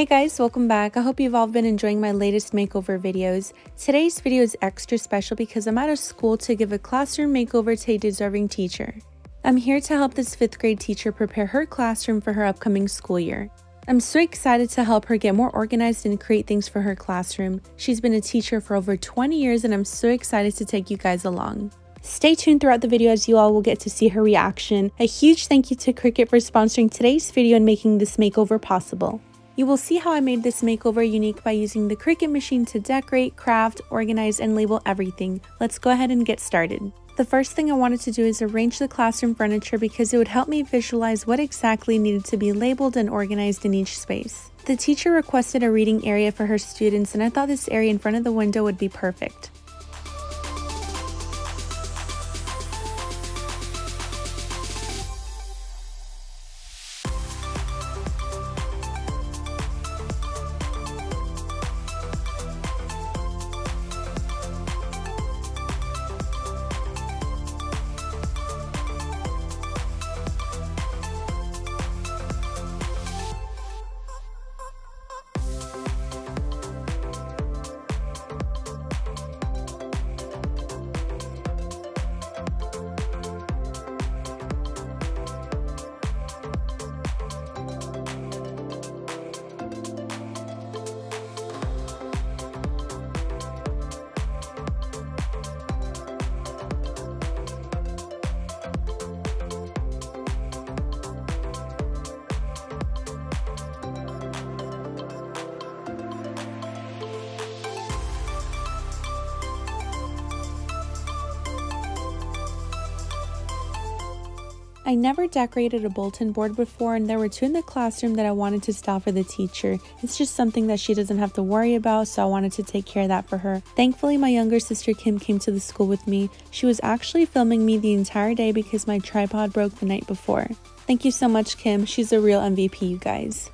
Hey guys, welcome back. I hope you've all been enjoying my latest makeover videos. Today's video is extra special because I'm at a school to give a classroom makeover to a deserving teacher. I'm here to help this 5th grade teacher prepare her classroom for her upcoming school year. I'm so excited to help her get more organized and create things for her classroom. She's been a teacher for over 20 years and I'm so excited to take you guys along. Stay tuned throughout the video as you all will get to see her reaction. A huge thank you to Cricut for sponsoring today's video and making this makeover possible. You will see how I made this makeover unique by using the Cricut machine to decorate, craft, organize, and label everything. Let's go ahead and get started. The first thing I wanted to do is arrange the classroom furniture because it would help me visualize what exactly needed to be labeled and organized in each space. The teacher requested a reading area for her students and I thought this area in front of the window would be perfect. I never decorated a bulletin board before, and there were two in the classroom that I wanted to style for the teacher. It's just something that she doesn't have to worry about, so I wanted to take care of that for her. Thankfully, my younger sister Kim came to the school with me. She was actually filming me the entire day because my tripod broke the night before. Thank you so much, Kim. She's a real MVP, you guys.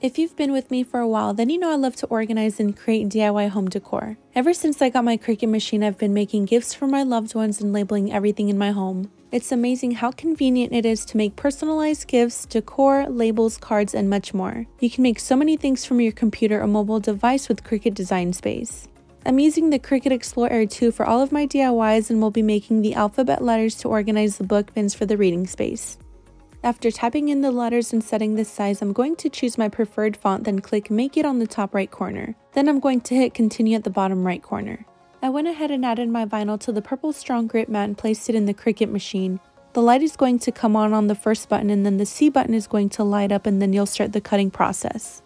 If you've been with me for a while, then you know I love to organize and create DIY home decor. Ever since I got my Cricut machine, I've been making gifts for my loved ones and labeling everything in my home. It's amazing how convenient it is to make personalized gifts, decor, labels, cards, and much more. You can make so many things from your computer or mobile device with Cricut Design Space. I'm using the Cricut Explore Air 2 for all of my DIYs and will be making the alphabet letters to organize the book bins for the reading space. After typing in the letters and setting the size, I'm going to choose my preferred font, then click Make It on the top right corner. Then I'm going to hit Continue at the bottom right corner. I went ahead and added my vinyl to the purple strong grip mat and placed it in the Cricut machine. The light is going to come on on the first button and then the C button is going to light up and then you'll start the cutting process.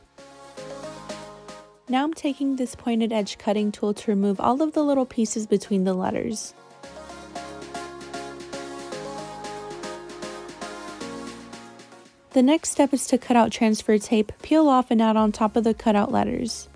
Now I'm taking this pointed edge cutting tool to remove all of the little pieces between the letters. The next step is to cut out transfer tape, peel off and add on top of the cutout letters.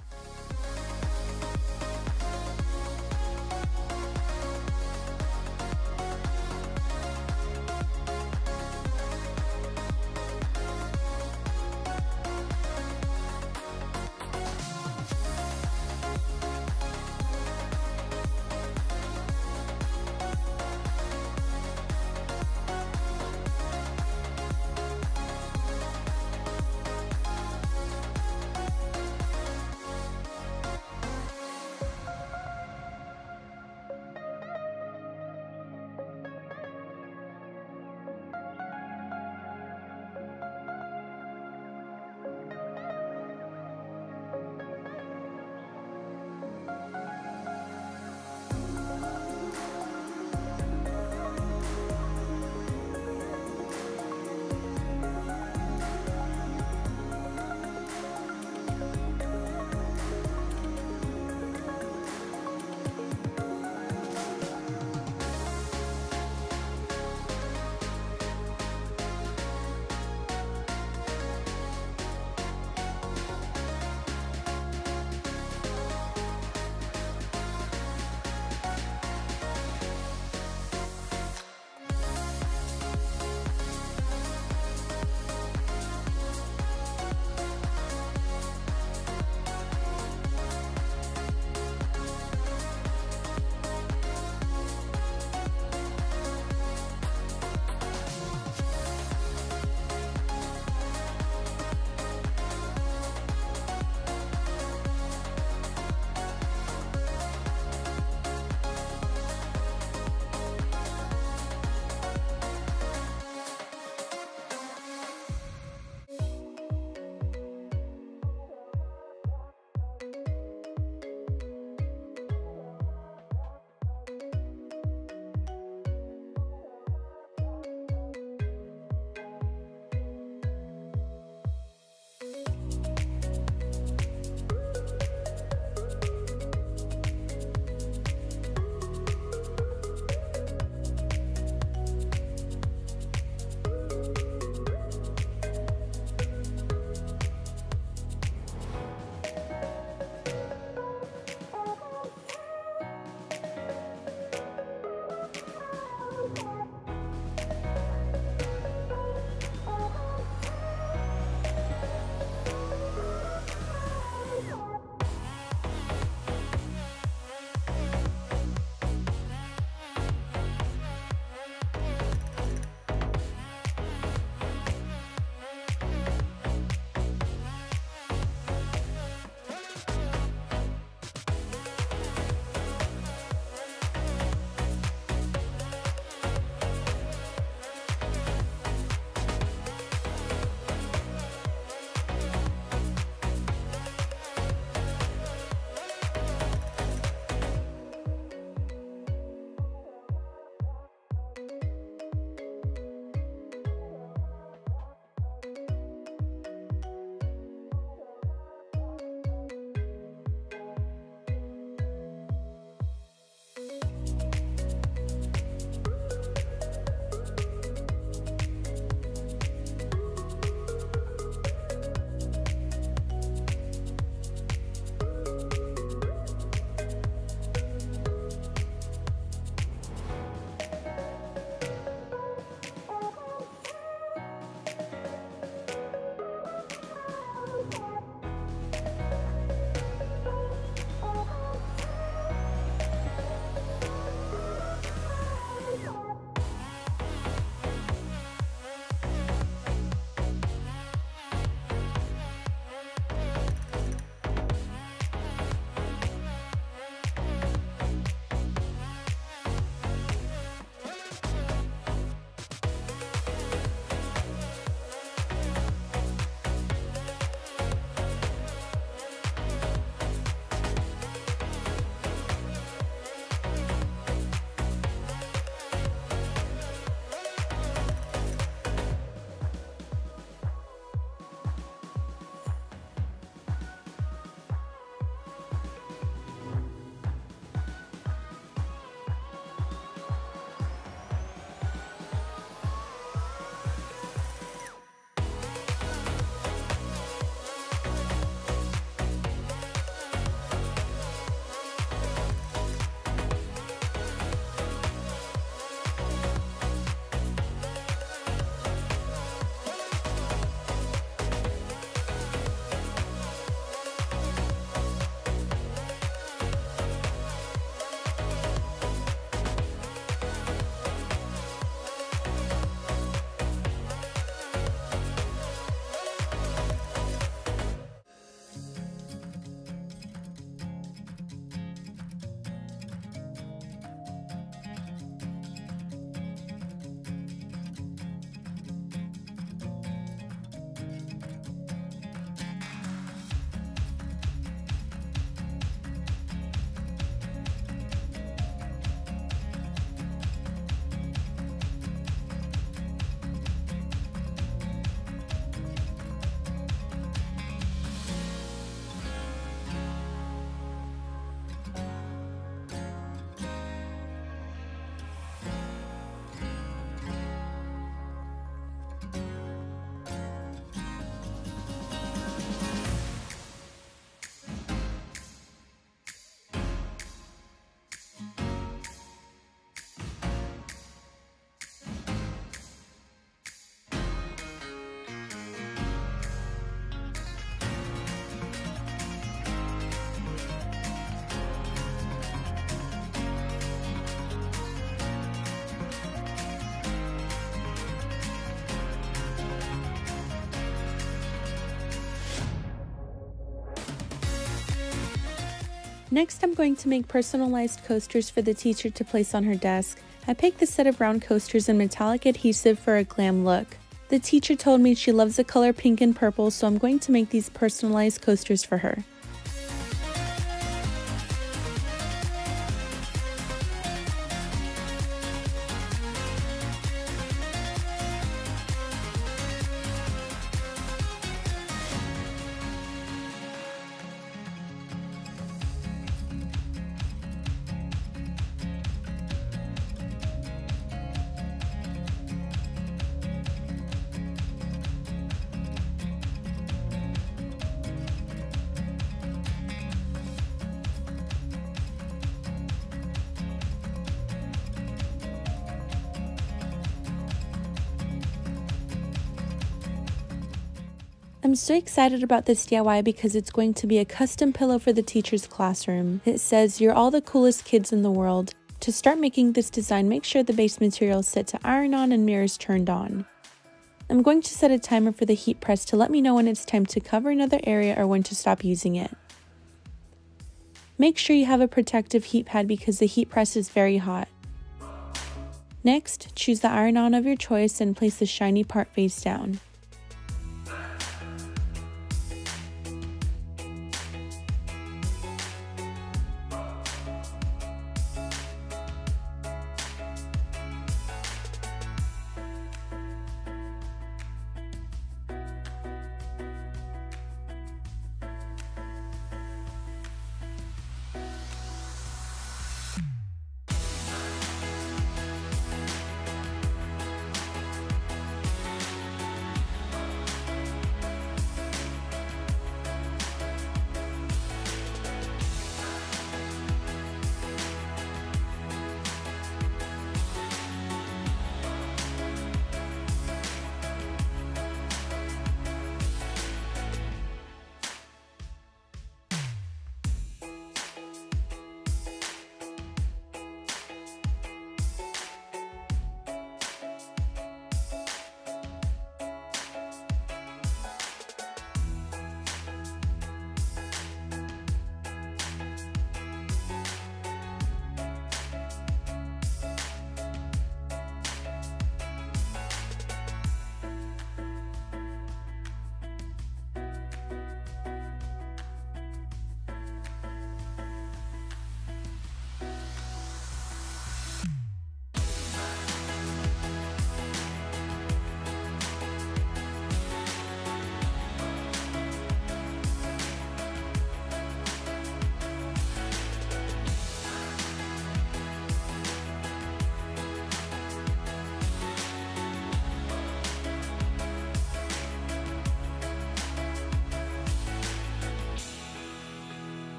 Next, I'm going to make personalized coasters for the teacher to place on her desk. I picked this set of round coasters in metallic adhesive for a glam look. The teacher told me she loves the color pink and purple, so I'm going to make these personalized coasters for her. I'm so excited about this DIY because it's going to be a custom pillow for the teacher's classroom. It says, You're all the coolest kids in the world. To start making this design, make sure the base material is set to iron on and mirrors turned on. I'm going to set a timer for the heat press to let me know when it's time to cover another area or when to stop using it. Make sure you have a protective heat pad because the heat press is very hot. Next, choose the iron on of your choice and place the shiny part face down.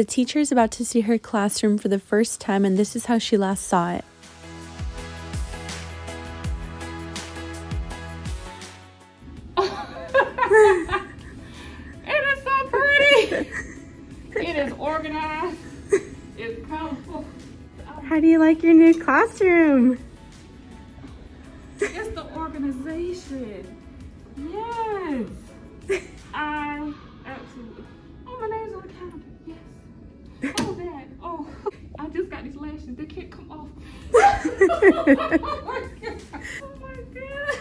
The teacher is about to see her classroom for the first time, and this is how she last saw it. it is so pretty. it is organized. It's colorful. How do you like your new classroom? It's the organization. Can't come off. oh, my God. Oh, my God.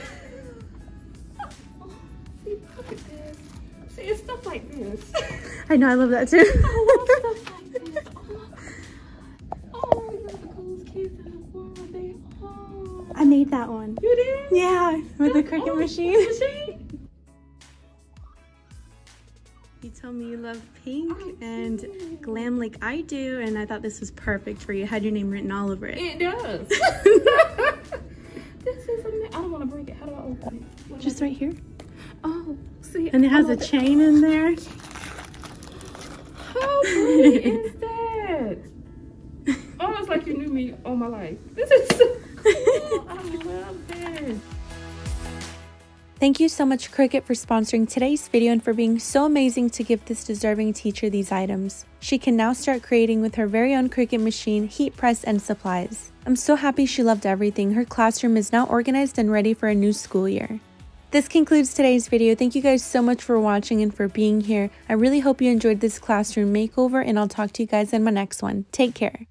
See, look at this. See, it's stuff like this. I know, I love that too. I love stuff like this. Oh, oh you're the coolest kids in the world. They are. I made that one. You did? Yeah, with the Cricut Oh, machine. machine? Told me you love pink and glam like I do, and I thought this was perfect for you. It had your name written all over it. It does. this is amazing. I don't want to break it. How do I open it? What Just right here. Oh, see. And it has a love chain in there. How pretty is that? Almost like you knew me all my life. This is so cool. I love this. Thank you so much Cricut for sponsoring today's video and for being so amazing to give this deserving teacher these items. She can now start creating with her very own Cricut machine, heat press, and supplies. I'm so happy she loved everything. Her classroom is now organized and ready for a new school year. This concludes today's video. Thank you guys so much for watching and for being here. I really hope you enjoyed this classroom makeover and I'll talk to you guys in my next one. Take care.